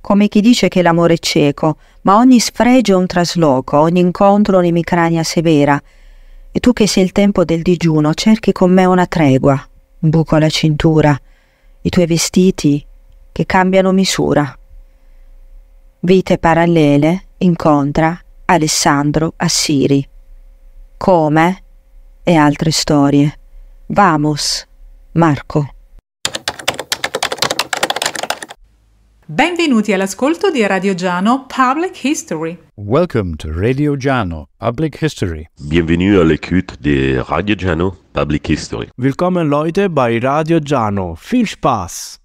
come chi dice che l'amore è cieco, ma ogni sfregio è un trasloco, ogni incontro un'emicrania severa. E tu che sei il tempo del digiuno, cerchi con me una tregua, un buco alla cintura, i tuoi vestiti che cambiano misura. Vite parallele incontra Alessandro Assiri. Come? E altre storie. Vamos, Marco. Benvenuti all'ascolto di Radio Giano Public History. Welcome to Radio Giano Public History. Bienvenue à l'écoute de Radio Giano Public History. Willkommen Leute bei Radio Giano. Viel Spaß!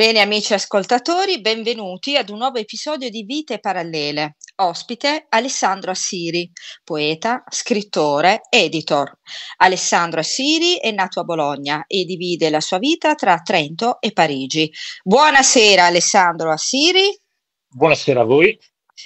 Bene amici ascoltatori, benvenuti ad un nuovo episodio di Vite Parallele. Ospite Alessandro Assiri, poeta, scrittore, editor. Alessandro Assiri è nato a Bologna e divide la sua vita tra Trento e Parigi. Buonasera Alessandro Assiri. Buonasera a voi.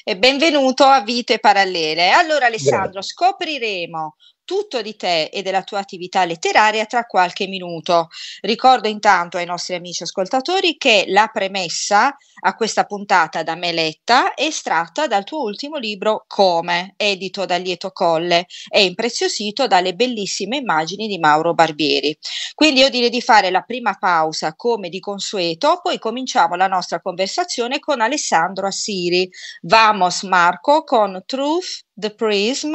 E benvenuto a Vite Parallele. Allora Alessandro, Grazie. scopriremo tutto di te e della tua attività letteraria tra qualche minuto. Ricordo intanto ai nostri amici ascoltatori che la premessa a questa puntata da me letta è estratta dal tuo ultimo libro Come, edito da Lieto Colle e impreziosito dalle bellissime immagini di Mauro Barbieri. Quindi io direi di fare la prima pausa come di consueto, poi cominciamo la nostra conversazione con Alessandro Assiri. Vamos Marco con Truth, The Prism,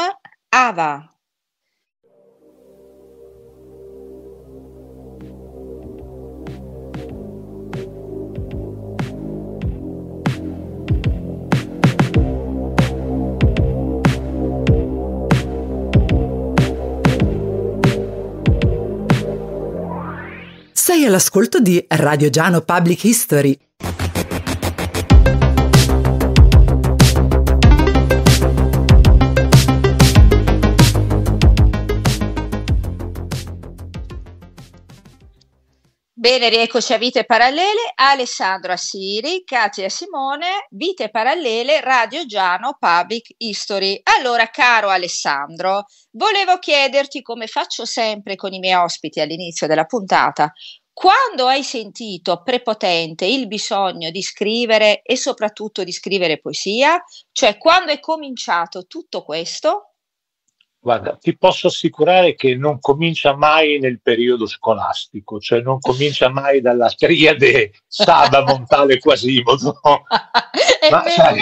Ava. Sei all'ascolto di Radio Giano Public History. Bene, rieccoci a Vite Parallele, Alessandro Assiri, Katia Simone, Vite Parallele, Radio Giano Public History. Allora, caro Alessandro, volevo chiederti, come faccio sempre con i miei ospiti all'inizio della puntata, quando hai sentito prepotente il bisogno di scrivere e soprattutto di scrivere poesia? Cioè, quando è cominciato tutto questo? Guarda, ti posso assicurare che non comincia mai nel periodo scolastico, cioè non comincia mai dalla triade Saba, Montale, Quasimodo. Ma, sai,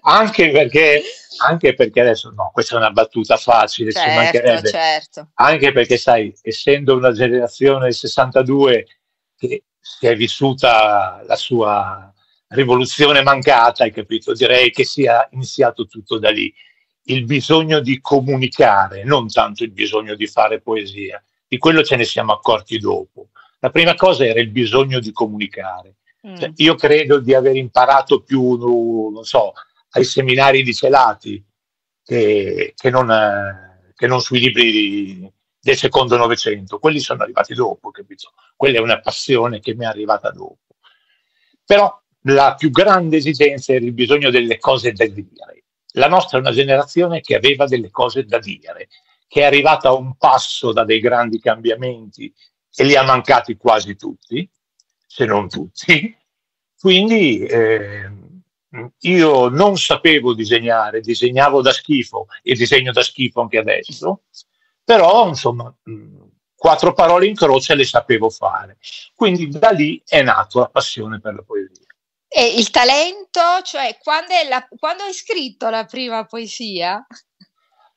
anche perché anche perché adesso no, questa è una battuta facile, certo, ci mancherebbe. Certo. Anche perché, sai, essendo una generazione del 62 che si è vissuta la sua rivoluzione mancata, hai capito? Direi che sia iniziato tutto da lì. Il bisogno di comunicare, non tanto il bisogno di fare poesia. Di quello ce ne siamo accorti dopo. La prima cosa era il bisogno di comunicare. Mm. Cioè, io credo di aver imparato più, non so, ai seminari di celati che, che, non, che non, sui libri di, del secondo Novecento. Quelli sono arrivati dopo, capito? Quella è una passione che mi è arrivata dopo. Però la più grande esigenza era il bisogno delle cose da dire. La nostra è una generazione che aveva delle cose da dire, che è arrivata a un passo da dei grandi cambiamenti e li ha mancati quasi tutti, se non tutti. Quindi eh, io non sapevo disegnare, disegnavo da schifo e disegno da schifo anche adesso, però insomma quattro parole in croce le sapevo fare. Quindi da lì è nata la passione per la poesia. E il talento, cioè quando, la, quando hai scritto la prima poesia?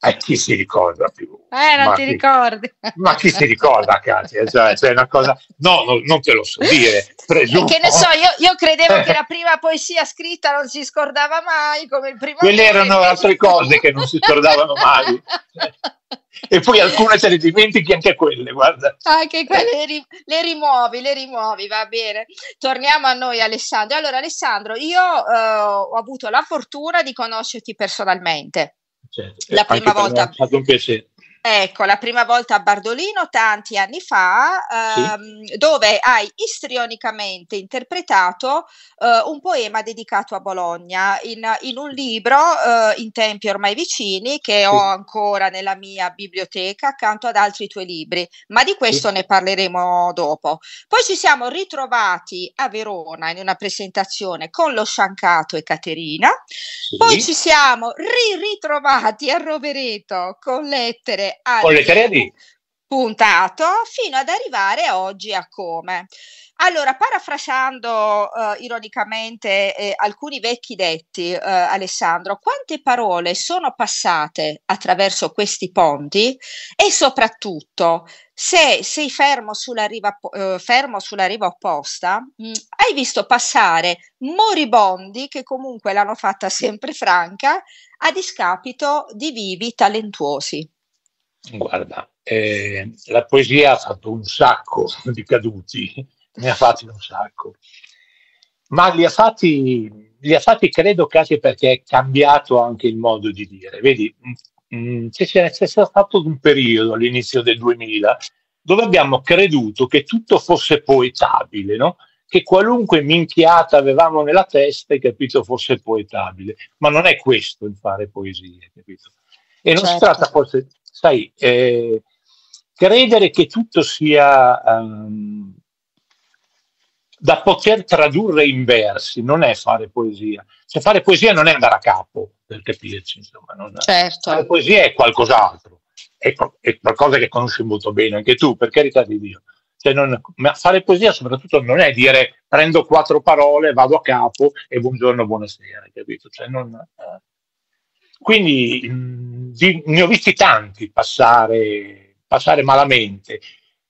Eh, chi si ricorda più? Eh, non ma ti chi, ricordi. Ma chi si ricorda, Katia? Cioè, cioè una cosa... No, no, non te lo so dire. Presumo. Che ne so, io, io credevo che la prima poesia scritta non si scordava mai, come il primo... Quelle erano altre cose che non si scordavano mai. e poi alcune te le dimentichi anche quelle, guarda. Anche quelle le, le, rimuovi, le rimuovi, va bene. Torniamo a noi Alessandro. Allora Alessandro, io uh, ho avuto la fortuna di conoscerti personalmente certo. La prima volta. È stato un piacere. Ecco, la prima volta a Bardolino tanti anni fa, ehm, sì. dove hai istrionicamente interpretato eh, un poema dedicato a Bologna in, in un libro eh, in tempi ormai vicini che sì. ho ancora nella mia biblioteca accanto ad altri tuoi libri, ma di questo sì. ne parleremo dopo. Poi ci siamo ritrovati a Verona in una presentazione con lo Sciancato e Caterina, poi ci siamo ri- ritrovati a Rovereto con lettere D. puntato fino ad arrivare oggi a come. Allora, parafrasando uh, ironicamente eh, alcuni vecchi detti, uh, Alessandro, quante parole sono passate attraverso questi ponti e soprattutto se sei fermo sulla riva, uh, fermo sulla riva opposta, mh, mm, hai visto passare moribondi che comunque l'hanno fatta sempre franca a discapito di vivi talentuosi. Guarda, eh, la poesia ha fatto un sacco di caduti, ne ha fatti un sacco, ma li ha fatti, li ha fatti credo quasi perché è cambiato anche il modo di dire. Vedi, mm, mm, c'è, c'è stato un periodo all'inizio del 2000 dove abbiamo creduto che tutto fosse poetabile, no? che qualunque minchiata avevamo nella testa, capito, fosse poetabile. Ma non è questo il fare poesia, capito? E non certo. si tratta forse sai, eh, credere che tutto sia um, da poter tradurre in versi non è fare poesia. Cioè, fare poesia non è andare a capo, per capirci, insomma. Non, certo. Fare poesia è qualcos'altro, è, è, qualcosa che conosci molto bene anche tu, per carità di Dio. Cioè non, fare poesia soprattutto non è dire prendo quattro parole, vado a capo e buongiorno, buonasera, capito? Cioè non, eh, quindi mh, ne ho visti tanti passare, passare malamente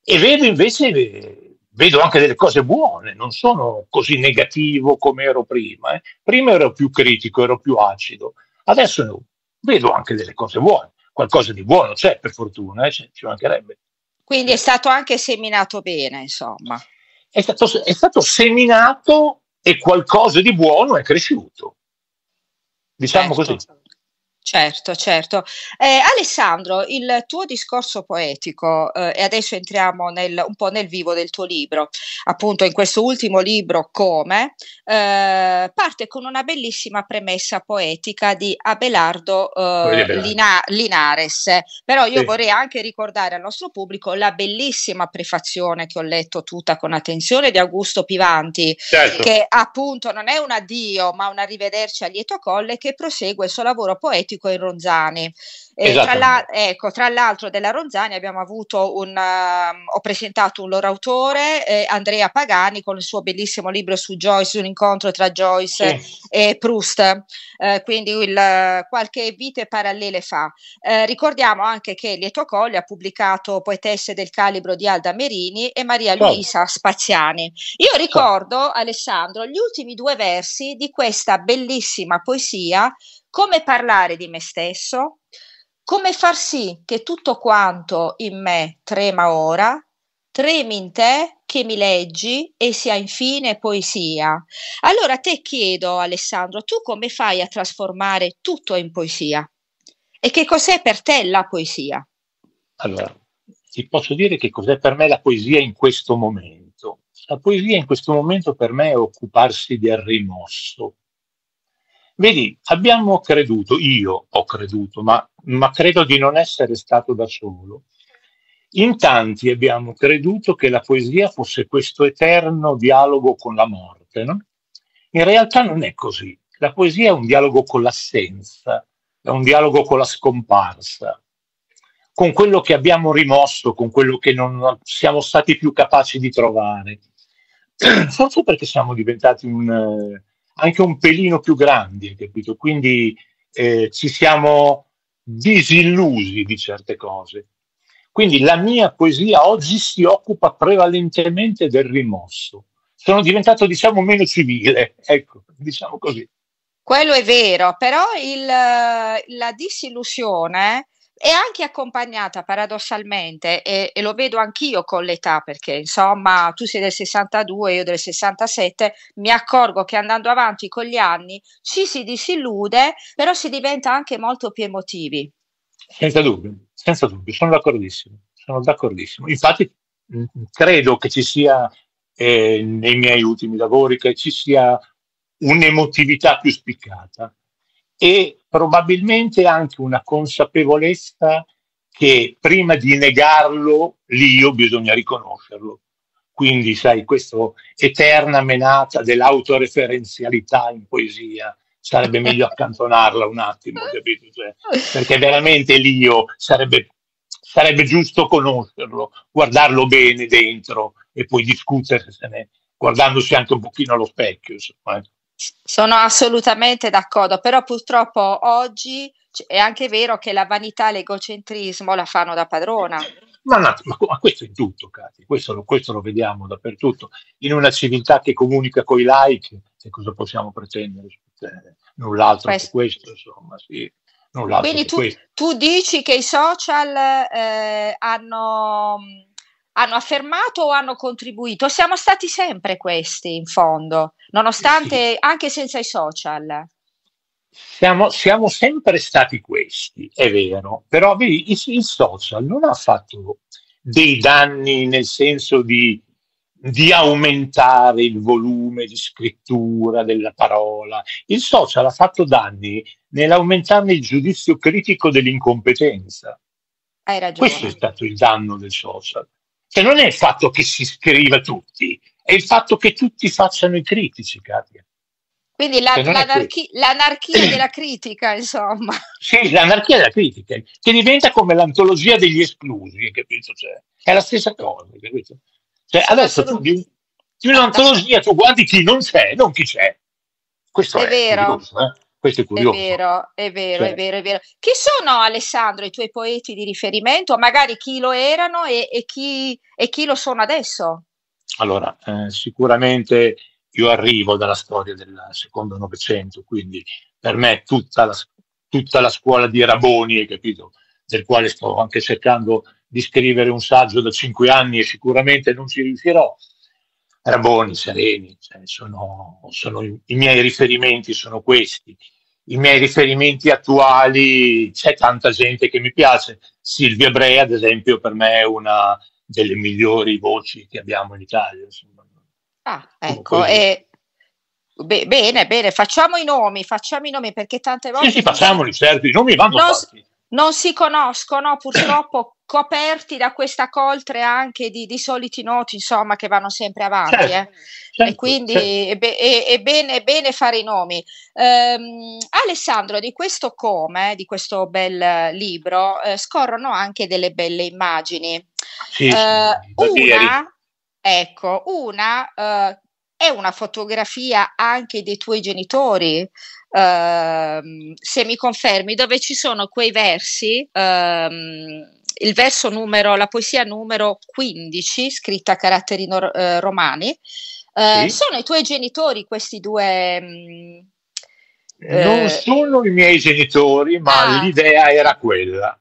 e vedo invece, vedo anche delle cose buone, non sono così negativo come ero prima. Eh. Prima ero più critico, ero più acido, adesso no, vedo anche delle cose buone, qualcosa di buono c'è per fortuna, eh, ci mancherebbe. Quindi è stato anche seminato bene, insomma. È stato, è stato seminato e qualcosa di buono è cresciuto. Diciamo certo. così. Certo, certo. Eh, Alessandro, il tuo discorso poetico, eh, e adesso entriamo nel, un po' nel vivo del tuo libro, appunto in questo ultimo libro, Come, eh, parte con una bellissima premessa poetica di Abelardo eh, Lina- Linares, però io sì. vorrei anche ricordare al nostro pubblico la bellissima prefazione che ho letto tutta con attenzione di Augusto Pivanti, certo. che appunto non è un addio ma un arrivederci a lieto colle che prosegue il suo lavoro poetico politico in Ronzani. Eh, tra, la, ecco, tra, l'altro della Ronzani abbiamo avuto un, uh, ho presentato un loro autore, eh, Andrea Pagani, con il suo bellissimo libro su Joyce, un incontro tra Joyce sì. e Proust, eh, quindi il, qualche vite parallele fa. Eh, ricordiamo anche che Lieto Colli ha pubblicato Poetesse del calibro di Alda Merini e Maria Luisa Spaziani. Io ricordo, Alessandro, gli ultimi due versi di questa bellissima poesia come parlare di me stesso, come far sì che tutto quanto in me trema ora, tremi in te che mi leggi e sia infine poesia. Allora te chiedo, Alessandro, tu come fai a trasformare tutto in poesia? E che cos'è per te la poesia? Allora, ti posso dire che cos'è per me la poesia in questo momento. La poesia in questo momento per me è occuparsi del rimosso, Vedi, abbiamo creduto, io ho creduto, ma, ma credo di non essere stato da solo. In tanti abbiamo creduto che la poesia fosse questo eterno dialogo con la morte, no? In realtà non è così. La poesia è un dialogo con l'assenza, è un dialogo con la scomparsa, con quello che abbiamo rimosso, con quello che non siamo stati più capaci di trovare. Forse perché siamo diventati un, anche un pelino più grandi, capito? Quindi eh, ci siamo disillusi di certe cose. Quindi la mia poesia oggi si occupa prevalentemente del rimosso. Sono diventato, diciamo, meno civile, ecco, diciamo così. Quello è vero, però il, la disillusione è anche accompagnata paradossalmente, e, e, lo vedo anch'io con l'età, perché insomma tu sei del 62, io del 67, mi accorgo che andando avanti con gli anni ci si disillude, però si diventa anche molto più emotivi. Senza dubbio, senza dubbio, sono d'accordissimo, sono d'accordissimo. Infatti mh, credo che ci sia eh, nei miei ultimi lavori che ci sia un'emotività più spiccata e probabilmente anche una consapevolezza che prima di negarlo l'io bisogna riconoscerlo. Quindi, sai, questa eterna menata dell'autoreferenzialità in poesia sarebbe meglio accantonarla un attimo, capito? Cioè, perché veramente l'io sarebbe, sarebbe giusto conoscerlo, guardarlo bene dentro e poi discutersene, guardandosi anche un pochino allo specchio. Insomma. Sono assolutamente d'accordo, però purtroppo oggi è anche vero che la vanità e l'egocentrismo la fanno da padrona. Ma, ma, ma questo è tutto, Cati, questo, questo, lo vediamo dappertutto. In una civiltà che comunica con i like, che cosa possiamo pretendere? Eh, null'altro questo. che questo, insomma, sì. Quindi tu, tu, dici che i social eh, hanno, hanno, affermato o hanno contribuito? Siamo stati sempre questi, in fondo, nonostante, sì. anche senza i social. Siamo, siamo, sempre stati questi, è vero, però vedi, il, il, social non ha fatto dei danni nel senso di, di, aumentare il volume di scrittura della parola. Il social ha fatto danni nell'aumentarne il giudizio critico dell'incompetenza. Hai ragione. Questo è stato il danno del social. Cioè non è il fatto che si scriva tutti, è il fatto che tutti facciano i critici, Katia. Quindi la, l'anarchi- l'anarchia della critica, insomma. Sì, l'anarchia della critica, che diventa come l'antologia degli esclusi, capito? Cioè, è la stessa cosa, capito? Cioè, adesso tu di, di un'antologia tu guardi chi non c'è, non chi c'è. Questo è, è vero. Curioso, eh? Questo è curioso. È vero, è vero, cioè. è vero, è vero. Chi sono, Alessandro, i tuoi poeti di riferimento? Magari chi lo erano e, e, chi, e chi, lo sono adesso? Allora, eh, sicuramente io arrivo dalla storia del secondo Novecento, quindi per me tutta la, tutta la scuola di Raboni, hai capito, del quale sto anche cercando di scrivere un saggio da cinque anni e sicuramente non ci riuscirò. Raboni, Sereni, cioè sono, sono i, i miei riferimenti, sono questi. I miei riferimenti attuali, c'è tanta gente che mi piace. Silvia Brea, ad esempio, per me è una delle migliori voci che abbiamo in Italia. Insomma Ah, ecco, e, be- bene, bene, facciamo i nomi, facciamo i nomi perché tante volte... Sì, sì, facciamoli, certo, i nomi vanno non, fatti. Non si conoscono, purtroppo coperti da questa coltre anche di, di, soliti noti, insomma, che vanno sempre avanti. Certo, eh. certo, e quindi certo. è, be- è, è, bene, è, bene, fare i nomi. Um, Alessandro, di questo come, di questo bel libro, eh, scorrono anche delle belle immagini. Sì, uh, una, Ecco, una uh, è una fotografia anche dei tuoi genitori, uh, se mi confermi, dove ci sono quei versi, uh, il verso numero, la poesia numero 15, scritta a caratteri nor- eh, romani. Sì. Sono i tuoi genitori questi due? Mh, mm, non sono i miei genitori, ma ah. l'idea era quella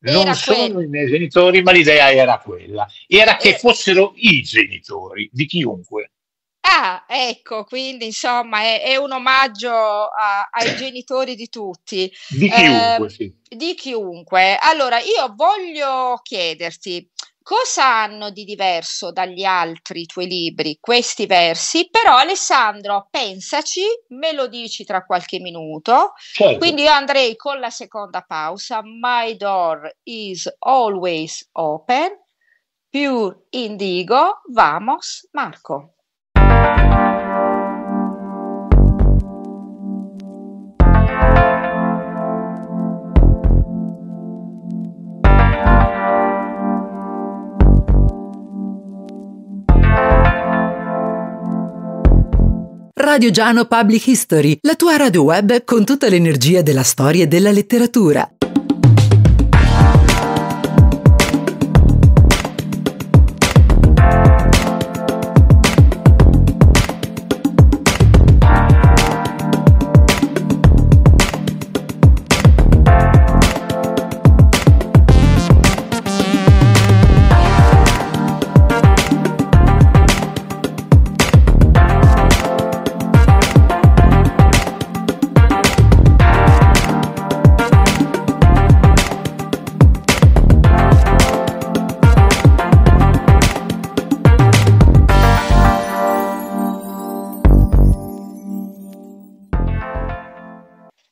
non sono quel... i miei genitori, ma l'idea era quella. Era che eh... fossero i genitori di chiunque. Ah, ecco, quindi insomma è, è un omaggio a, ai genitori di tutti. Di chiunque, eh, sì. Di chiunque. Allora, io voglio chiederti, cosa hanno di diverso dagli altri tuoi libri questi versi? Però Alessandro, pensaci, me lo dici tra qualche minuto. Certo. Quindi io andrei con la seconda pausa. My door is always open. Pure indigo. Vamos, Marco. Radio Giano Public History, la tua radio web con tutta l'energia della storia e della letteratura.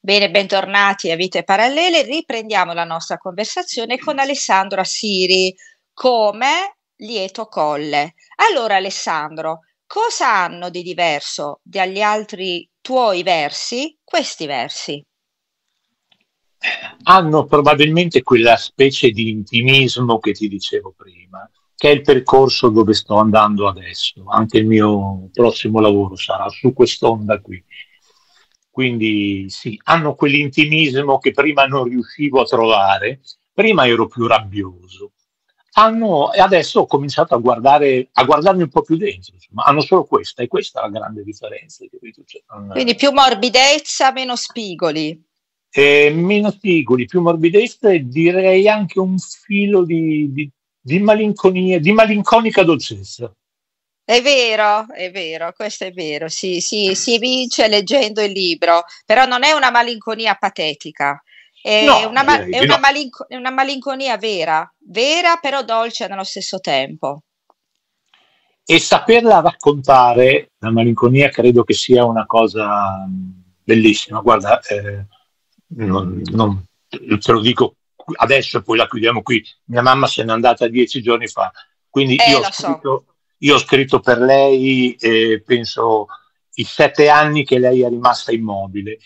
Bene, bentornati a Vite Parallele. Riprendiamo la nostra conversazione con Alessandro Assiri come lieto colle. Allora, Alessandro, cosa hanno di diverso dagli altri tuoi versi questi versi? Hanno probabilmente quella specie di intimismo che ti dicevo prima, che è il percorso dove sto andando adesso. Anche il mio prossimo lavoro sarà su quest'onda qui quindi sì, hanno quell'intimismo che prima non riuscivo a trovare, prima ero più rabbioso. Hanno, e adesso ho cominciato a, guardare, a guardarmi un po' più dentro, insomma, hanno solo questa, e questa è la grande differenza. Cioè, non, Quindi più morbidezza, meno spigoli. Eh, meno spigoli, più morbidezza e direi anche un filo di, di, di malinconia, di malinconica dolcezza. È vero, è vero, questo è vero, si, si, si vince leggendo il libro, però non è una malinconia patetica, è, no, una, ma- è, una, malinco- una, malinconia vera, vera però dolce nello stesso tempo. E saperla raccontare, la malinconia credo che sia una cosa bellissima. Guarda, eh, non, non, te lo dico adesso e poi la chiudiamo qui. Mia mamma se n'è andata dieci giorni fa, quindi eh, io ho scritto... Io ho scritto per lei, eh, penso, i sette anni che lei è rimasta immobile.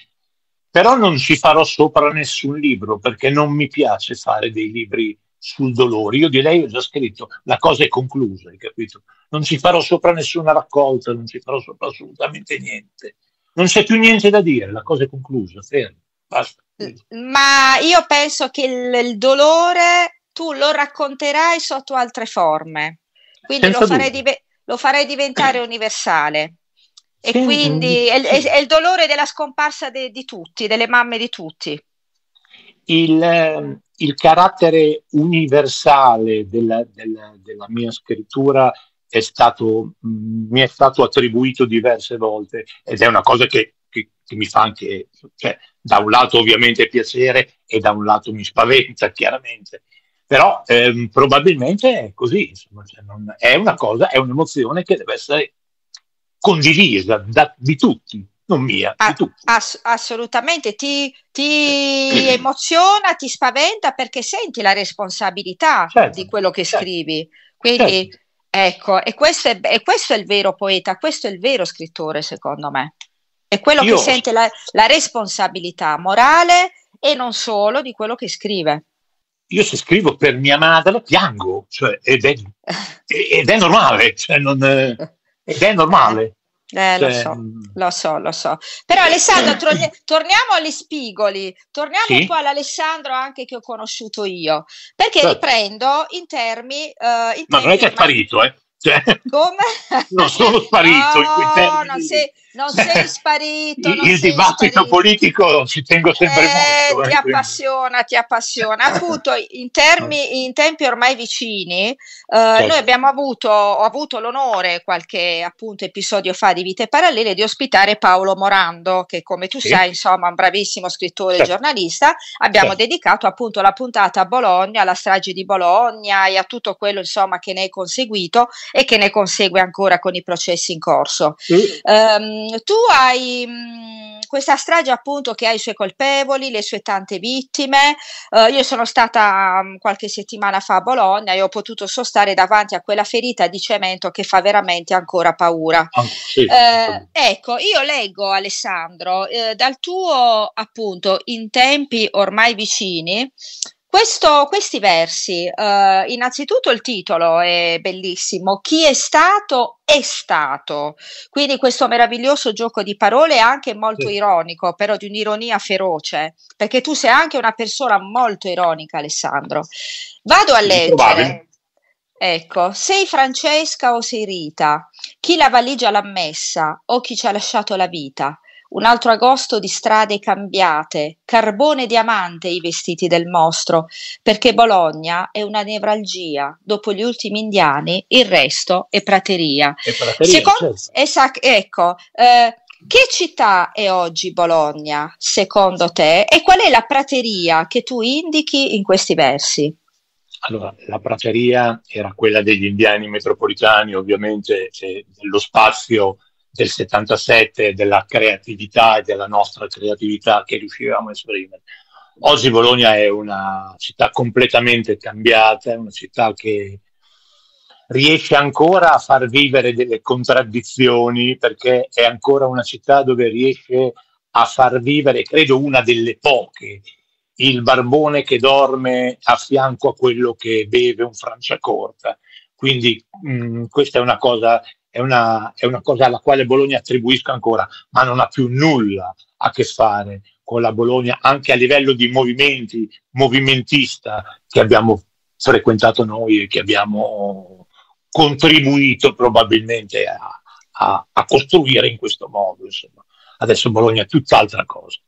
Però non ci farò sopra nessun libro perché non mi piace fare dei libri sul dolore. Io di lei ho già scritto, la cosa è conclusa, hai capito? Non ci farò sopra nessuna raccolta, non ci farò sopra assolutamente niente. Non c'è più niente da dire, la cosa è conclusa, fermo, basta. Ma io penso che il, il dolore tu lo racconterai sotto altre forme. Quindi lo farei, div- lo farei, diventare universale. E sì, quindi è, è, è, il dolore della scomparsa de, di tutti, delle mamme di tutti. Il, ehm, il carattere universale della, della, della, mia scrittura è stato, mi è stato attribuito diverse volte ed è una cosa che, che, che mi fa anche, cioè, da un lato ovviamente piacere e da un lato mi spaventa chiaramente, però ehm, probabilmente è così, insomma, cioè non, è una cosa, è un'emozione che deve essere condivisa da, di tutti, non mia, ah, di tutti. Ass- assolutamente, ti, ti emoziona, ti spaventa perché senti la responsabilità certo, di quello che certo, scrivi. Quindi, certo. ecco, e questo, è, e questo, è, il vero poeta, questo è il vero scrittore, secondo me. È quello Io... che sente la, la responsabilità morale e non solo di quello che scrive io se scrivo per mia madre piango, cioè, ed, è, ed, è, normale, cioè non, ed è normale. Eh, cioè, lo so, mm. lo so, lo so. Però Alessandro, torni- torniamo agli spigoli, torniamo sì? un po' all'Alessandro anche che ho conosciuto io, perché certo. riprendo in termini... Uh, in Ma non è che è sparito, eh? Cioè, Come? Non sono sparito no, in quei non sei, non sei sparito. il, il sei dibattito sparito. politico ci tengo sempre eh, molto. Ti eh, appassiona, ti appassiona. Appunto, in, termi, in tempi ormai vicini, eh, certo. noi abbiamo avuto, ho avuto l'onore qualche appunto episodio fa di Vite Parallele di ospitare Paolo Morando, che come tu sì. sai, insomma, un bravissimo scrittore e certo. giornalista. Abbiamo certo. dedicato appunto la puntata a Bologna, alla strage di Bologna e a tutto quello insomma che ne è conseguito e che ne consegue ancora con i processi in corso. Sì. Um, tu hai mh, mm, questa strage appunto che ha i suoi colpevoli, le sue tante vittime. Uh, io sono stata um, qualche settimana fa a Bologna e ho potuto sostare davanti a quella ferita di cemento che fa veramente ancora paura. Ah, sì, uh, ecco, io leggo Alessandro uh, dal tuo appunto in tempi ormai vicini questo, questi versi, uh, innanzitutto il titolo è bellissimo, chi è stato è stato, quindi questo meraviglioso gioco di parole è anche molto sì. ironico, però di un'ironia feroce, perché tu sei anche una persona molto ironica Alessandro. Vado a leggere. Ecco, sei Francesca o sei Rita? Chi la valigia l'ha messa o chi ci ha lasciato la vita? Un altro agosto di strade cambiate, carbone diamante i vestiti del mostro, perché Bologna è una nevralgia. Dopo gli ultimi indiani, il resto è prateria. È prateria Secondo, certo. ecco, eh, che città è oggi Bologna, secondo te? E qual è la prateria che tu indichi in questi versi? Allora, la prateria era quella degli indiani metropolitani, ovviamente, dello spazio del 77, della creatività e della nostra creatività che riuscivamo a esprimere. Oggi Bologna è una città completamente cambiata, è una città che riesce ancora a far vivere delle contraddizioni perché è ancora una città dove riesce a far vivere, credo una delle poche, il barbone che dorme a fianco a quello che beve un Franciacorta. Quindi mh, questa è una, cosa, è, una, è una cosa alla quale Bologna attribuisco ancora, ma non ha più nulla a che fare con la Bologna anche a livello di movimenti, movimentista che abbiamo frequentato noi e che abbiamo contribuito probabilmente a, a, a costruire in questo modo. Insomma. Adesso Bologna è tutt'altra cosa.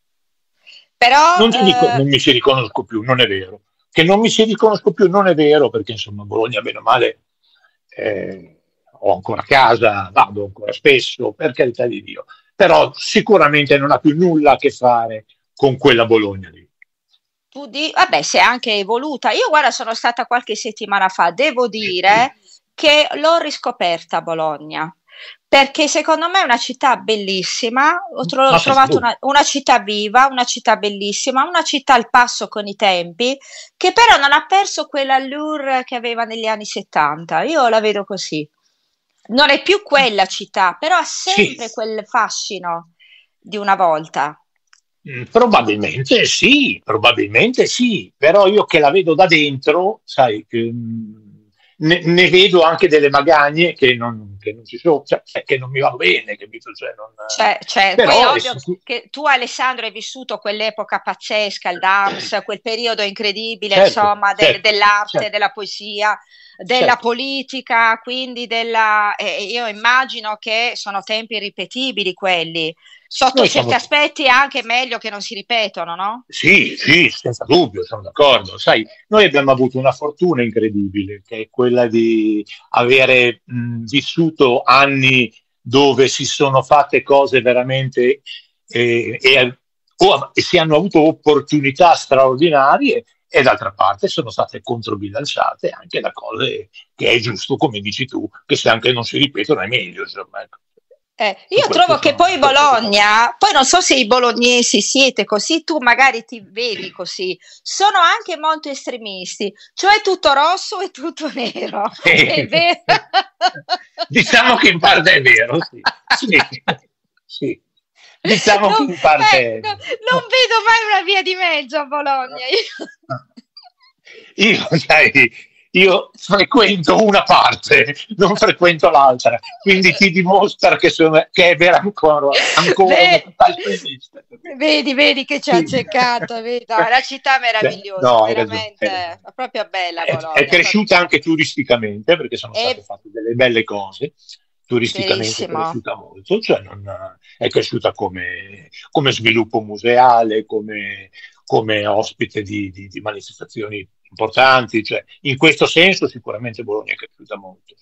Però, non, eh... dico, non mi si riconosco più, non è vero. Che non mi si riconosco più non è vero, perché insomma Bologna, bene o male, eh, ho ancora casa, vado ancora spesso, per carità di Dio. Però sicuramente non ha più nulla a che fare con quella Bologna lì. Tu di, vabbè, si è anche evoluta. Io, guarda, sono stata qualche settimana fa, devo dire che l'ho riscoperta Bologna perché secondo me è una città bellissima, ho tro- trovato una, una, città viva, una città bellissima, una città al passo con i tempi, che però non ha perso quell'allure che aveva negli anni 70, io la vedo così. Non è più quella città, però ha sempre sì. quel fascino di una volta. Mm, probabilmente sì, probabilmente sì, però io che la vedo da dentro, sai, che, ne, ne, vedo anche delle magagne che non, che non ci sono, cioè, che non mi vanno bene, capito? Cioè, non, cioè, cioè però è ovvio sì. che tu Alessandro hai vissuto quell'epoca pazzesca, il DAMS, quel periodo incredibile, certo, insomma, de, certo, dell'arte, certo. della poesia, della certo. politica, quindi della... Eh, io immagino che sono tempi irripetibili quelli sotto Noi certi siamo... aspetti è anche meglio che non si ripetono, no? Sì, sì, senza dubbio, sono d'accordo. Sai, noi abbiamo avuto una fortuna incredibile, che è quella di avere mh, vissuto anni dove si sono fatte cose veramente eh, e, o, e si hanno avuto opportunità straordinarie e d'altra parte sono state controbilanciate anche da cose che è giusto, come dici tu, che se anche non si ripetono è meglio. Insomma. Eh, io trovo che poi Bologna, poi non so se i bolognesi siete così, tu magari ti vedi così, sono anche molto estremisti, cioè tutto rosso e tutto nero. È vero? diciamo che in parte è vero, sì. sì. sì. Diciamo non, che in parte eh, è vero. Non vedo mai una via di mezzo a Bologna. Io, io sai, io frequento una parte, non frequento l'altra, quindi ti dimostra che, sono, che è vera ancora, ancora esiste. Vedi, vedi che ci ha cercato, vedi? No, è una città meravigliosa, no, veramente, è proprio bella Bologna. È, cresciuta anche turisticamente perché sono state è... fatte delle belle cose turisticamente è cresciuta molto, cioè non, è cresciuta come, come sviluppo museale, come, come ospite di, di, di manifestazioni importanti, cioè, in questo senso sicuramente Bologna è cresciuta molto.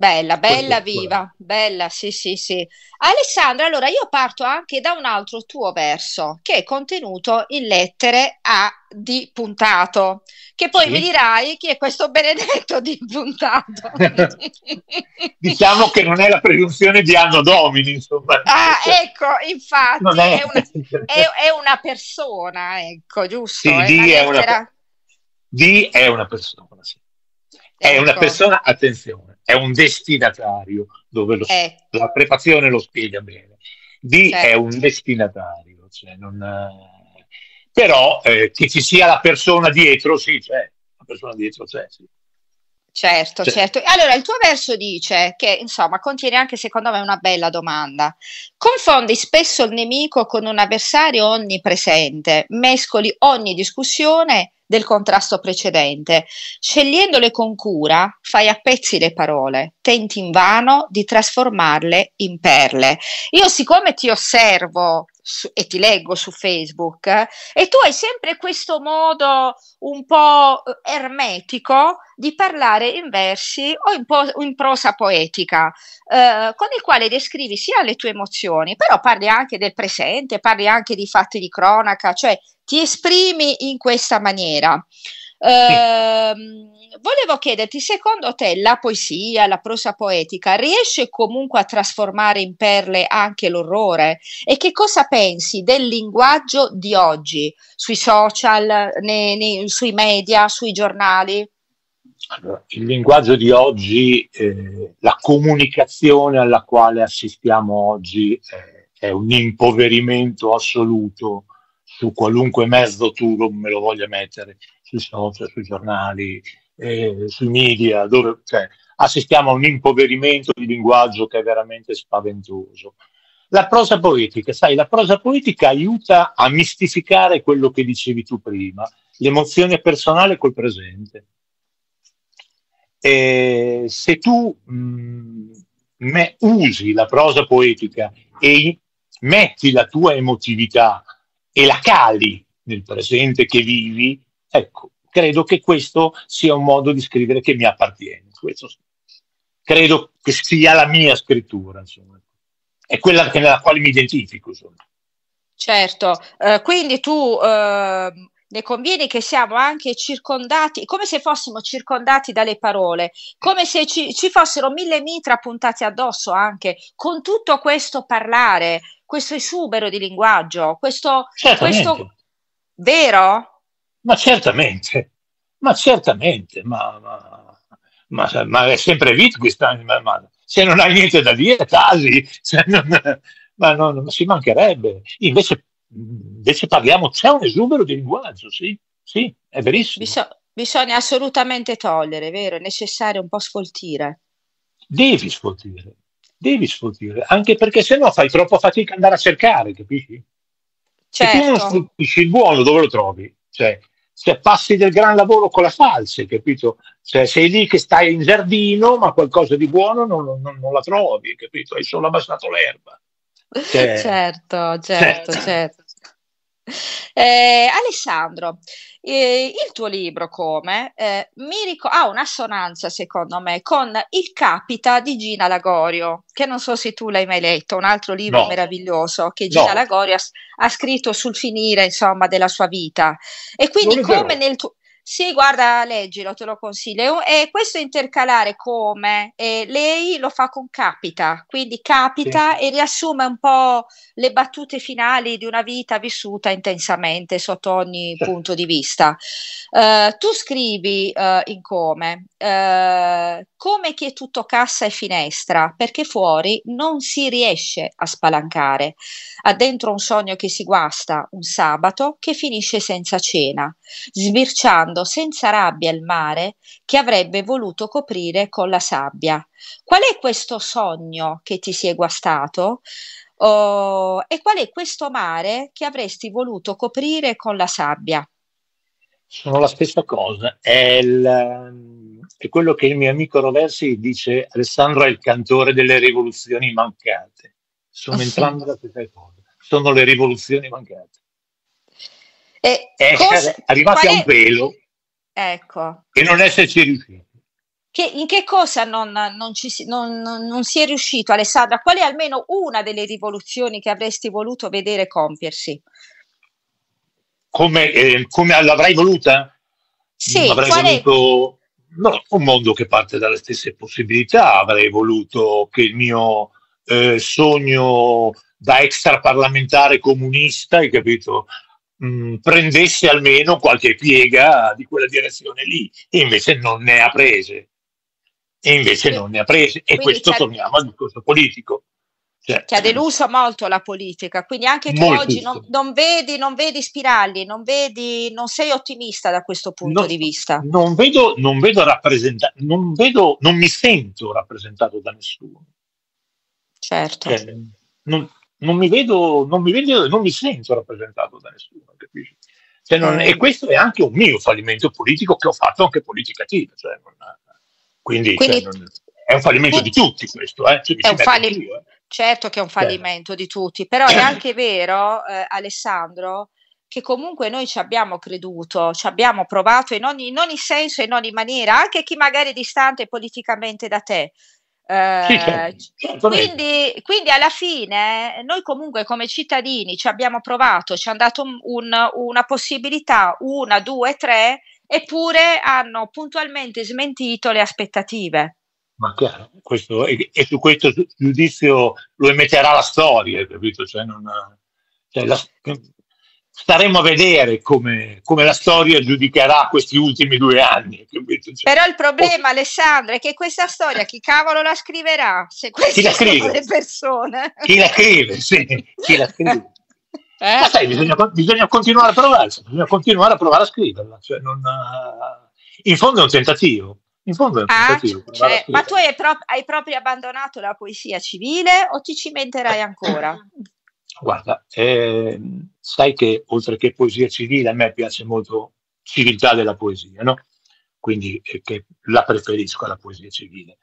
Bella, bella, viva, bella, sì, sì, sì. Alessandro, allora io parto anche da un altro tuo verso che è contenuto in lettere A di puntato, che poi sì. mi dirai chi è questo benedetto di puntato. diciamo che non è la presunzione di anno domini, insomma. Ah, ecco, infatti, è... È, una, è, è, una, persona, ecco, giusto? Sì, è, una, una D è una persona, sì. È una persona, attenzione, è un destinatario, dove lo, eh. la prefazione lo spiega bene. D certo. è un destinatario, cioè non, però eh, che ci sia la persona dietro, sì, c'è, la persona dietro c'è, sì. Certo, cioè. certo. Allora, il tuo verso dice che, insomma, contiene anche, secondo me, una bella domanda. Confondi spesso il nemico con un avversario onnipresente, mescoli ogni discussione del contrasto precedente. Scegliendole con cura, fai a pezzi le parole, tenti invano di trasformarle in perle. Io, siccome ti osservo su, e ti leggo su Facebook, eh, e tu hai sempre questo modo un po' eh, ermetico di parlare in versi o in, po- in prosa poetica, eh, con il quale descrivi sia le tue emozioni, però parli anche del presente, parli anche di fatti di cronaca, cioè ti esprimi in questa maniera. Eh, volevo chiederti, secondo te la poesia, la prosa poetica riesce comunque a trasformare in perle anche l'orrore? E che cosa pensi del linguaggio di oggi sui social, nei, nei, sui media, sui giornali? Allora, il linguaggio di oggi, eh, la comunicazione alla quale assistiamo oggi eh, è un impoverimento assoluto su qualunque mezzo tu me lo voglia mettere, sui social, sui giornali, eh, sui media, dove cioè, assistiamo a un impoverimento di linguaggio che è veramente spaventoso. La prosa poetica, sai, la prosa poetica aiuta a mistificare quello che dicevi tu prima, l'emozione personale col presente. E se tu mh, mm, me, usi la prosa poetica e metti la tua emotività e la cali nel presente che vivi, ecco, credo che questo sia un modo di scrivere che mi appartiene. Questo credo che sia la mia scrittura, insomma. È quella nella quale mi identifico, insomma. Certo, uh, quindi tu uh, ne convieni che siamo anche circondati, come se fossimo circondati dalle parole, come se ci, ci fossero mille mitra puntati addosso anche, con tutto questo parlare, questo esubero di linguaggio, questo, questo... vero? Ma certamente, ma certamente, ma, ma, ma, ma è sempre Wittgenstein, ma, ma, se non hai niente da dire, tasi, non, ma non, si mancherebbe. Invece, invece parliamo, c'è un esubero di linguaggio, sì, sì, è verissimo. Bisogna, bisogna assolutamente togliere, vero? È necessario un po' sfoltire. Devi sfoltire, devi sfoltire, anche perché se no fai troppo fatica andare a cercare, capisci? Certo. Se tu non certo. sfoltisci il buono, dove lo trovi? Cioè, se passi del gran lavoro con la falce, capito? Cioè, sei lì che stai in giardino, ma qualcosa di buono non, non, non la trovi, capito? Hai solo abbassato l'erba. Cioè, certo, certo, certo. certo. Eh, Alessandro, eh, il tuo libro come eh, ric- ha un'assonanza secondo me con Il Capita di Gina Lagorio, che non so se tu l'hai mai letto, un altro libro no. meraviglioso che Gina no. Lagorio ha, ha, scritto sul finire insomma della sua vita. E quindi come nel tuo sì, guarda, leggilo, te lo consiglio. E questo intercalare come eh, lei lo fa con capita, quindi capita sì. e riassume un po' le battute finali di una vita vissuta intensamente sotto ogni sì. punto di vista. Uh, tu scrivi uh, in come, uh, come che è tutto cassa e finestra, perché fuori non si riesce a spalancare. Ha dentro un sogno che si guasta un sabato che finisce senza cena, sbirciando guardando senza rabbia il mare che avrebbe voluto coprire con la sabbia. Qual è questo sogno che ti si è guastato? Oh, e qual è questo mare che avresti voluto coprire con la sabbia? Sono la stessa cosa, è, il, è quello che il mio amico Roversi dice, Alessandro è il cantore delle rivoluzioni mancate. Sono entrambe la stessa cosa, sono le rivoluzioni mancate. E Essere cosa, arrivati a un velo Ecco. E non esserci riusciti. Che, in che cosa non, non, ci, non, non, si è riuscito, Alessandra? Qual è almeno una delle rivoluzioni che avresti voluto vedere compiersi? Come, eh, come l'avrei voluta? Sì, avrei voluto no, un mondo che parte dalle stesse possibilità, avrei voluto che il mio eh, sogno da extraparlamentare comunista, hai capito? Mh, mm, prendesse almeno qualche piega di quella direzione lì, e invece non ne ha prese. E invece non ne ha prese. E questo torniamo al discorso politico. Cioè, che ha deluso molto la politica, quindi anche tu oggi non, non, vedi, non vedi spiragli, non, vedi, non sei ottimista da questo punto non, di vista. Non vedo, non vedo rappresentato, non vedo, non mi sento rappresentato da nessuno. Certo. Cioè, non, non mi vedo, non mi vedo, non mi sento rappresentato da nessuno, capisci? Cioè non, e questo è anche un mio fallimento politico che ho fatto anche politicativo. Cioè non, quindi, quindi cioè non, è un fallimento di tutti questo. Eh? Cioè, è un fallimento. Eh. Certo che è un fallimento di tutti, però è anche vero, eh, Alessandro, che comunque noi ci abbiamo creduto, ci abbiamo provato in ogni, in ogni senso e in ogni maniera, anche chi magari è distante politicamente da te, eh, quindi, quindi, alla fine noi comunque come cittadini ci abbiamo provato, ci hanno dato un, una possibilità, una, due, tre eppure hanno puntualmente smentito le aspettative. Ma chiaro, questo, e, e, su questo giudizio lo emetterà la storia, capito? Cioè non, cioè la, staremo a vedere come, come, la storia giudicherà questi ultimi due anni. Cioè, Però il problema, oh. Alessandro, è che questa storia chi cavolo la scriverà? Se queste chi la scrive? le persone. Chi la scrive, sì, chi la scrive. Eh? Ma sai, bisogna, bisogna, continuare a provare, bisogna continuare a provare a scriverla. Cioè non, uh, in fondo è un tentativo. In fondo è un ah, tentativo. Cioè, ma tu hai, pro- hai proprio abbandonato la poesia civile o ti cimenterai ancora? Guarda, eh, sai che oltre che poesia civile, a me piace molto civiltà della poesia, no? Quindi eh, che la preferisco alla poesia civile.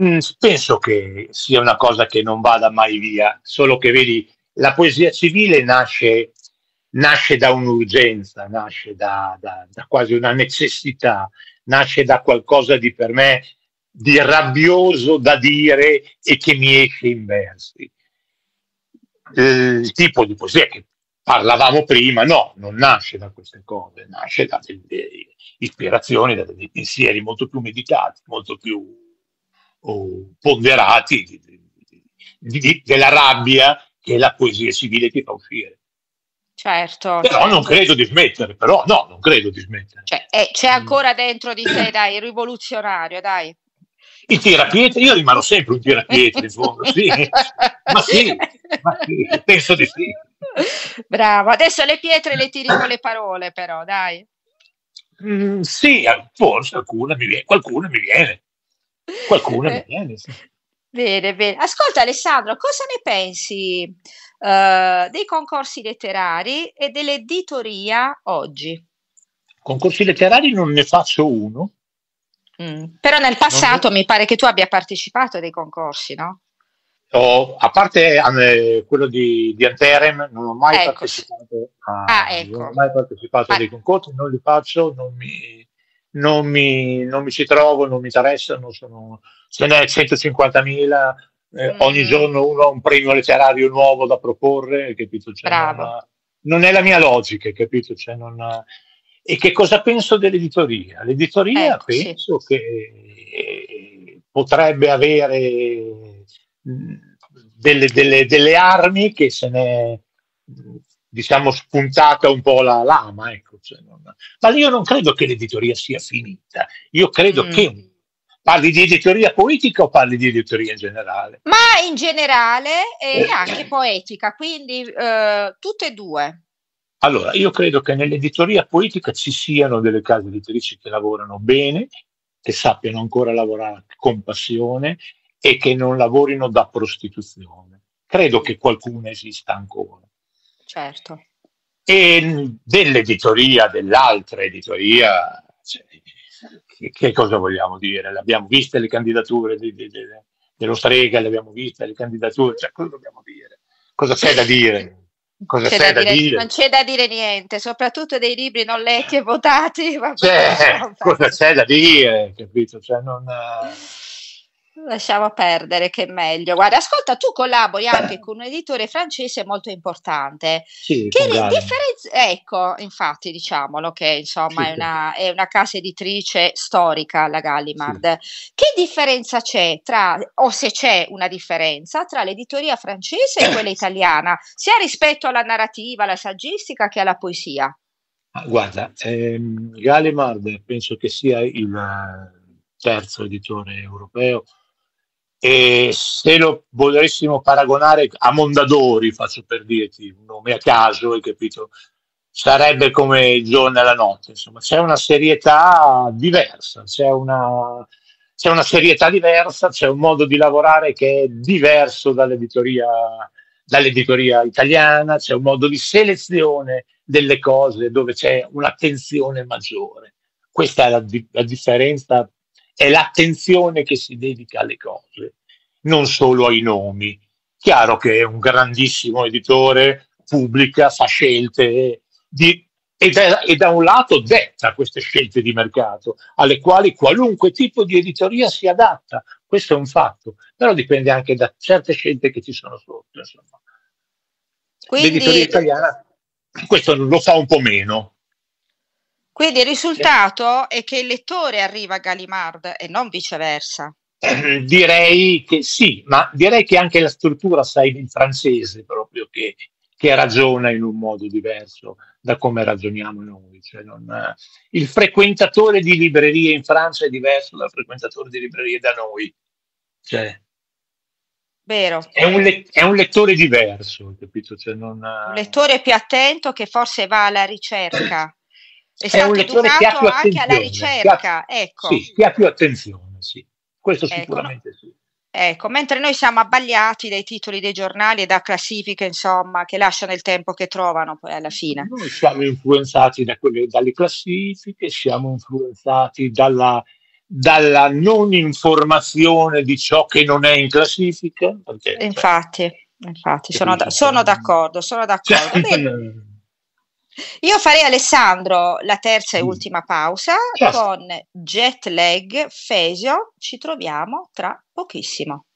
Mm, penso che sia una cosa che non vada mai via, solo che vedi, la poesia civile nasce, nasce da un'urgenza, nasce da, da, da quasi una necessità, nasce da qualcosa di per me di rabbioso da dire e che mi esce in versi il tipo di poesia che parlavamo prima, no, non nasce da queste cose, nasce da delle ispirazioni, da dei pensieri molto più meditati, molto più oh, ponderati di, di, di, della rabbia che la poesia civile ti fa uscire. Certo. Però certo. non credo di smettere, però no, non credo di smettere. Cioè, eh, c'è ancora dentro di te, dai, rivoluzionario, dai. Il tirapietre, io rimarrò sempre un tirapietre, in fondo, sì. ma sì, ma sì, penso di sì. Bravo, adesso le pietre le tiri con le parole, però, dai. Mm, sì, forse qualcuna mi viene, qualcuna mi viene. Qualcuna mi viene, sì. Bene, bene. Ascolta Alessandro, cosa ne pensi uh, dei concorsi letterari e dell'editoria oggi? Concorsi letterari non ne faccio uno, Mm. Però nel passato non... mi pare che tu abbia partecipato a dei concorsi, no? Oh, a parte eh, quello di, di, Anterem, non ho mai ecco. partecipato, a, ah, ecco. non ho mai partecipato ah. a dei concorsi, non li faccio, non mi, non mi, non mi ci trovo, non mi interessano, sono, ce n'è 150.000, eh, mm. ogni giorno uno ha un premio letterario nuovo da proporre, capito? Cioè, non, non, è la mia logica, capito? Cioè, non, e che cosa penso dell'editoria? L'editoria ecco, penso sì. che eh, potrebbe avere delle, delle, delle, armi che se ne diciamo spuntata un po' la lama. Ecco. Cioè non, ma io non credo che l'editoria sia finita, io credo mm. che Parli di editoria poetica o parli di editoria in generale? Ma in generale e eh. anche poetica, quindi eh, tutte e due. Allora, io credo che nell'editoria poetica ci siano delle case editrici che lavorano bene, che sappiano ancora lavorare con passione e che non lavorino da prostituzione. Credo che qualcuno esista ancora. Certo. E dell'editoria, dell'altra editoria, cioè, che, che, cosa vogliamo dire? Le abbiamo viste le candidature di, di, di, dello Strega, le abbiamo viste le candidature, cioè cosa dobbiamo dire? Cosa c'è da dire? Cosa c'è, c'è da, dire, dire? Non c'è da dire niente, soprattutto dei libri non letti e votati. Cioè, cosa c'è da dire? Capito? Cioè, non, Lasciamo perdere che è meglio. Guarda, ascolta, tu collabori anche con un editore francese molto importante. Sì, che differenza... Ecco, infatti, diciamolo che insomma sì, è, una, è, una, casa editrice storica, la Gallimard. Sì. Che differenza c'è tra, o se c'è una differenza, tra l'editoria francese e quella italiana, sia rispetto alla narrativa, alla saggistica che alla poesia? Guarda, ehm, Gallimard penso che sia il terzo editore europeo e se lo volessimo paragonare a Mondadori, faccio per dirti un nome a caso, hai capito? Sarebbe come il giorno e la notte, insomma, c'è una serietà diversa, c'è una, c'è una serietà diversa, c'è un modo di lavorare che è diverso dall'editoria, dall'editoria italiana, c'è un modo di selezione delle cose dove c'è un'attenzione maggiore. Questa è la, la differenza è l'attenzione che si dedica alle cose, non solo ai nomi. Chiaro che è un grandissimo editore, pubblica, fa scelte di, e, da, e da un lato detta queste scelte di mercato, alle quali qualunque tipo di editoria si adatta. Questo è un fatto, però dipende anche da certe scelte che ci sono sotto. Insomma. Quindi... L'editoria italiana questo lo fa un po' meno. Quindi il risultato è che il lettore arriva a Gallimard e non viceversa. Eh, direi che sì, ma direi che anche la struttura, sai, in francese proprio che, che ragiona in un modo diverso da come ragioniamo noi. Cioè non, il frequentatore di librerie in Francia è diverso dal frequentatore di librerie da noi. Cioè, Vero. È un, le- è un, lettore diverso, capito? Cioè non, un lettore più attento che forse va alla ricerca. È, è un lettore che ha più anche alla ricerca. Che ha, ecco. Sì, che ha più attenzione, sì. Questo ecco. sicuramente sì. Ecco, mentre noi siamo abbagliati dai titoli dei giornali e da classifiche, insomma, che lasciano il tempo che trovano poi alla fine. Noi siamo influenzati da quelle, dalle classifiche, siamo influenzati dalla, dalla non informazione di ciò che non è in classifica. Perché, infatti, infatti sono, da, sono, d'accordo, sono d'accordo. Bene. Io farei Alessandro la terza e ultima pausa certo. con Jet Lag Fesio. Ci troviamo tra pochissimo.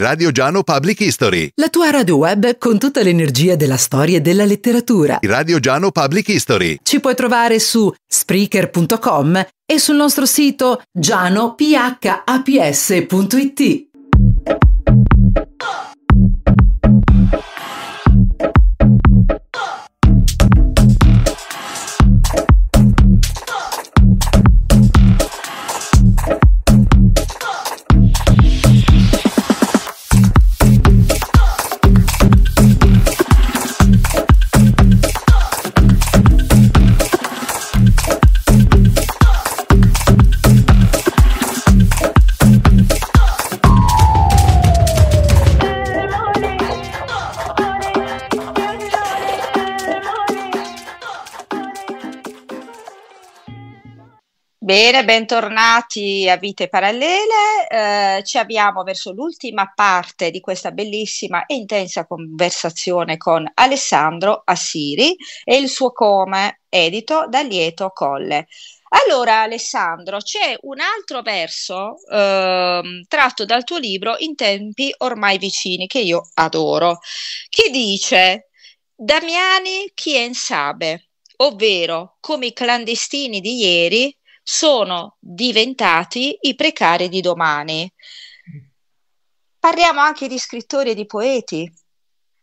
Radio Giano Public History. La tua radio web con tutta l'energia della storia e della letteratura. Radio Giano Public History. Ci puoi trovare su spreaker.com e sul nostro sito gianophaps.it. Bene, bentornati a Vite Parallele. Eh, ci abbiamo verso l'ultima parte di questa bellissima e intensa conversazione con Alessandro Assiri e il suo come edito da Lieto Colle. Allora, Alessandro, c'è un altro verso eh, tratto dal tuo libro In tempi ormai vicini, che io adoro, che dice Damiani chien sabe, ovvero come i clandestini di ieri sono diventati i precari di domani. Parliamo anche di scrittori e di poeti.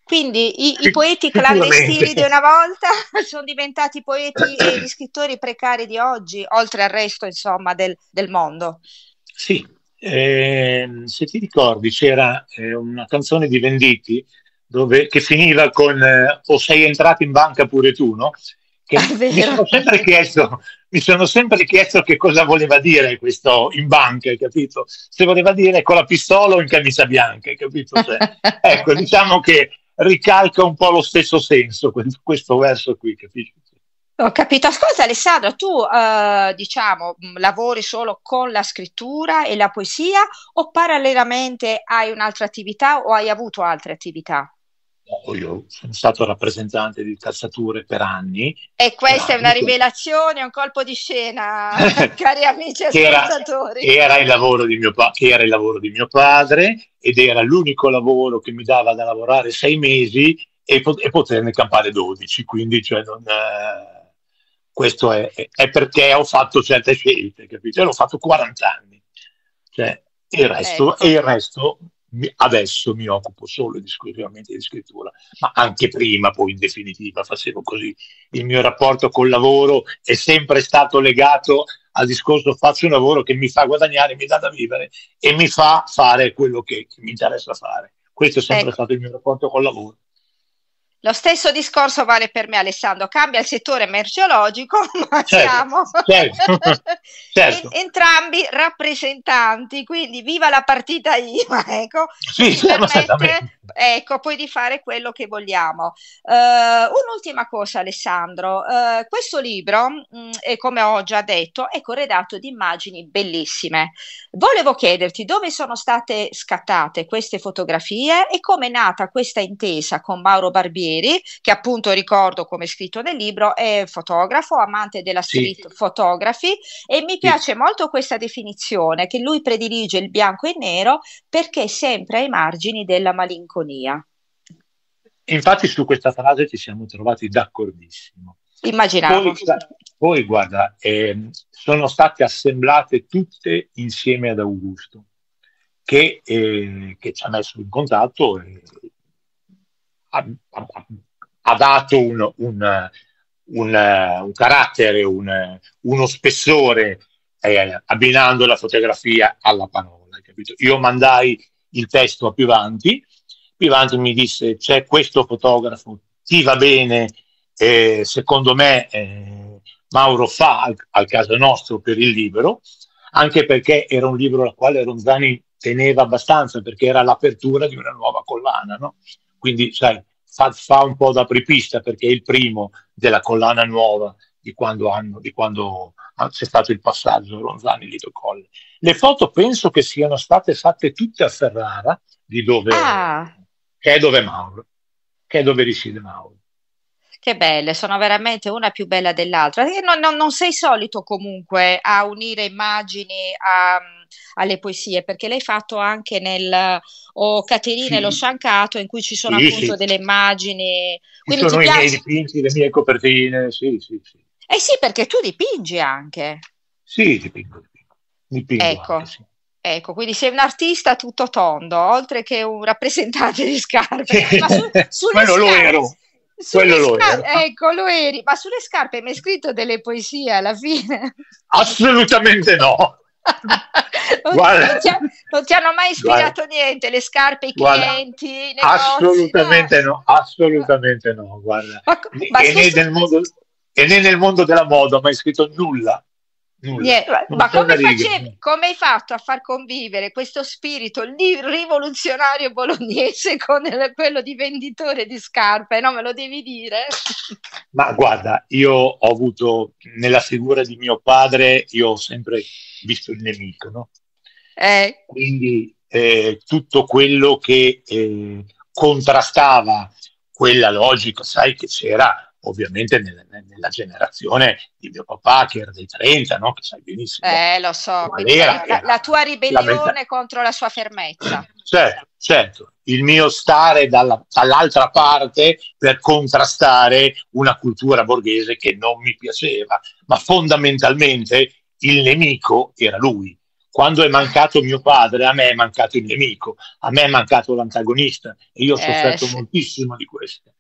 Quindi i, i poeti clandestini di una volta sono diventati poeti e gli scrittori precari di oggi, oltre al resto, insomma, del, del mondo. Sì, eh, se ti ricordi c'era eh, una canzone di Venditti dove, che finiva con eh, o sei entrato in banca pure tu, no? Che mi sono sempre chiesto mi sono sempre chiesto che cosa voleva dire questo in banca, capito? Se voleva dire con la pistola o in camicia bianca, capito? Cioè, ecco, diciamo che ricalca un po' lo stesso senso questo verso qui, capisci? Ho capito. Ascolta Alessandro, tu eh, diciamo lavori solo con la scrittura e la poesia o parallelamente hai un'altra attività o hai avuto altre attività? Io sono stato rappresentante di tassature per anni. E questa è una rivelazione, un colpo di scena, cari amici ascoltatori. Era, era, il lavoro di mio pa- era il lavoro di mio padre ed era l'unico lavoro che mi dava da lavorare sei mesi e, pot- e poterne campare 12. Quindi, cioè, non, eh, questo è, è, perché ho fatto certe scelte, capito? E l'ho fatto 40 anni. Cioè, il resto, ecco. e il resto adesso mi occupo solo ed esclusivamente di scrittura, ma anche prima, poi in definitiva, facevo così. Il mio rapporto col lavoro è sempre stato legato al discorso faccio un lavoro che mi fa guadagnare, mi dà da vivere e mi fa fare quello che, che mi interessa fare. Questo è sempre ecco. stato il mio rapporto col lavoro. Lo stesso discorso vale per me, Alessandro. Cambia il settore merceologico, ma certo, siamo certo, certo. entrambi rappresentanti. Quindi, viva la partita IVA, ecco, sì, ci permette ecco, poi di fare quello che vogliamo. Uh, un'ultima cosa, Alessandro. Uh, questo libro, mh, mm, come ho già detto, è corredato di immagini bellissime. Volevo chiederti dove sono state scattate queste fotografie e come è nata questa intesa con Mauro Barbieri, che appunto ricordo come scritto nel libro, è fotografo, amante della street sì. photography e mi piace sì. molto questa definizione che lui predilige il bianco e nero perché sempre ai margini della malinconia. Infatti su questa frase ci siamo trovati d'accordissimo. Immaginavo. Poi, poi guarda, eh, sono state assemblate tutte insieme ad Augusto, che, eh, che ci ha messo in contatto e ha, ha, ha dato un, un, un, un carattere, uno spessore, eh, abbinando la fotografia alla parola. Io mandai il testo a Pivanti, Pivanti mi disse c'è questo fotografo, ti va bene, eh, secondo me eh, Mauro fa al, al, caso nostro per il libro, anche perché era un libro al quale Ronzani teneva abbastanza, perché era l'apertura di una nuova collana, no? quindi sai, fa, fa, un po' da apripista perché è il primo della collana nuova di quando, hanno, di quando c'è stato il passaggio Ronzani-Lido Colle. Le foto penso che siano state fatte tutte a Ferrara, di dove, ah. Che è dove Mauro, che è dove risiede Mauro. Che belle, sono veramente una più bella dell'altra. Non, non, non sei solito comunque a unire immagini a, alle poesie, perché l'hai fatto anche nel O Caterina sì. e lo Sciancato, in cui ci sono sì, appunto sì. delle immagini. Quindi ci sono i miei dipinti, le mie copertine, sì, sì, sì. Eh sì, perché tu dipingi anche. Sì, dipingo, dipingo. dipingo ecco. Anche. Ecco, quindi sei un artista tutto tondo, oltre che un rappresentante di scarpe. Ma su, Quello scarpe, lo ero. Quello lo ero. Ecco, lo eri. Ma sulle scarpe mi hai scritto delle poesie alla fine? Assolutamente no. non, guarda, non, ti, non, ti, hanno mai ispirato guarda, niente le scarpe, i clienti, guarda, assolutamente no. no. assolutamente no, guarda. Ma, ma e, né nel mondo, e né nel mondo della moda ho mai scritto nulla. Nulla, ma come, facevi, come, hai fatto a far convivere questo spirito rivoluzionario bolognese con il, quello di venditore di scarpe? No, me lo devi dire. Ma guarda, io ho avuto nella figura di mio padre, io ho sempre visto il nemico, no? Eh. Quindi eh, tutto quello che eh, contrastava quella logica, sai che c'era ovviamente nel, nella generazione di mio papà che era dei 30, no? che sai benissimo. Eh, lo so, era, la, la, tua ribellione la contro la sua fermezza. Certo, certo, il mio stare dalla, dall'altra parte per contrastare una cultura borghese che non mi piaceva, ma fondamentalmente il nemico era lui. Quando è mancato mio padre, a me è mancato il nemico, a me è mancato l'antagonista e io ho sofferto eh, sì. moltissimo di questo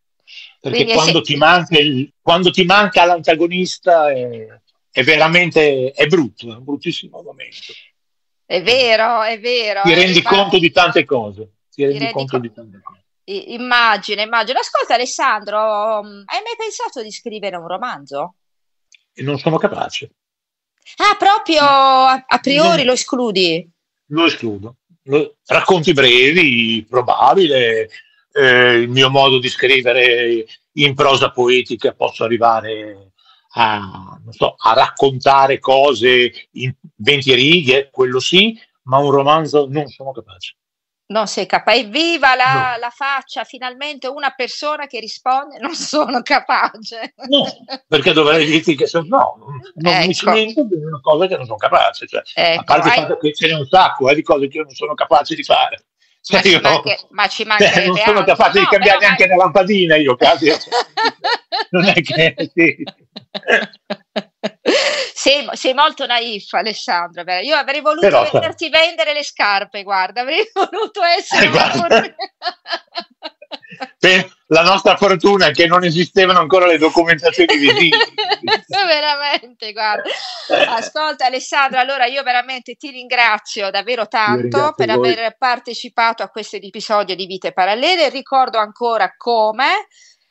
perché quando, ti manca il, quando ti manca l'antagonista è, è veramente è brutto, è un bruttissimo momento. È vero, è vero. Ti rendi ma... conto di tante cose. Ti rendi, rendi conto co- di tante cose. Immagino, immagino. Ascolta Alessandro, mm, hai mai pensato di scrivere un romanzo? Non sono capace. Ah, proprio a, a priori non, lo escludi? Lo escludo. Lo, racconti brevi, probabile, eh, il mio modo di scrivere in prosa poetica posso arrivare a, so, a raccontare cose in 20 righe, quello sì, ma un romanzo non sono capace. Non sei capace. Evviva la, no. la, faccia, finalmente una persona che risponde: Non sono capace. No, perché dovrei dirti che sono, no, non ecco. mi cimento di una cosa che non sono capace. Cioè, ecco, a parte il fatto che ce n'è un sacco eh, di cose che io non sono capace di fare. Ma, cioè, io, manche, ma ci mancherebbe cioè, non sono capace no, di cambiare neanche ma... la lampadina io, casi. non è che... Sì. Sei, sei, molto naif Alessandro io avrei voluto Però, venderti vendere le scarpe guarda avrei voluto essere eh, guarda, la nostra fortuna è che non esistevano ancora le documentazioni visibili. veramente, guarda. Ascolta Alessandro, allora io veramente ti ringrazio davvero tanto per voi. aver partecipato a questo episodio di Vite Parallele. Ricordo ancora come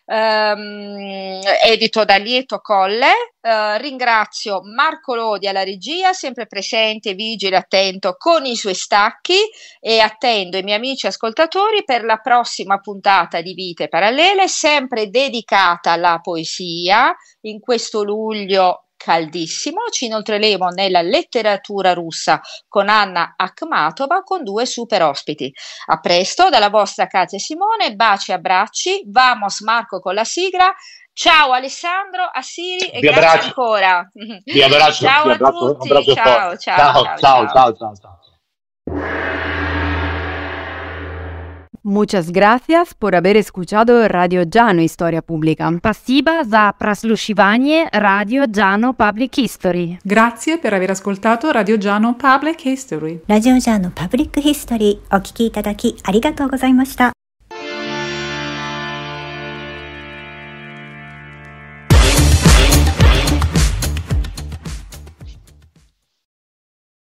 ehm, edito da Lieto Colle. Eh, ringrazio Marco Lodi alla regia, sempre presente, vigile, attento con i suoi stacchi e attendo i miei amici ascoltatori per la prossima puntata di Vite Parallele, sempre dedicata alla poesia. In questo luglio caldissimo. Ci inoltreremo nella letteratura russa con Anna Akhmatova con due super ospiti. A presto dalla vostra Katia Simone, baci e abbracci. Vamos Marco con la sigla. Ciao Alessandro, a Siri e Vi grazie abbraccio. ancora. Vi abbraccio, ciao vi a abbraccio, tutti, un abbraccio ciao, ciao, ciao, ciao, ciao, ciao, ciao. Muchas gracias por haber escuchado Radio Jano Historia Pública. Спасибо за прослушивание Radio Jano Public History. Grazie per aver ascoltato Radio Giano Public History. ラジオジャーのパブリックヒストリーお聞きいただきありがとうございました。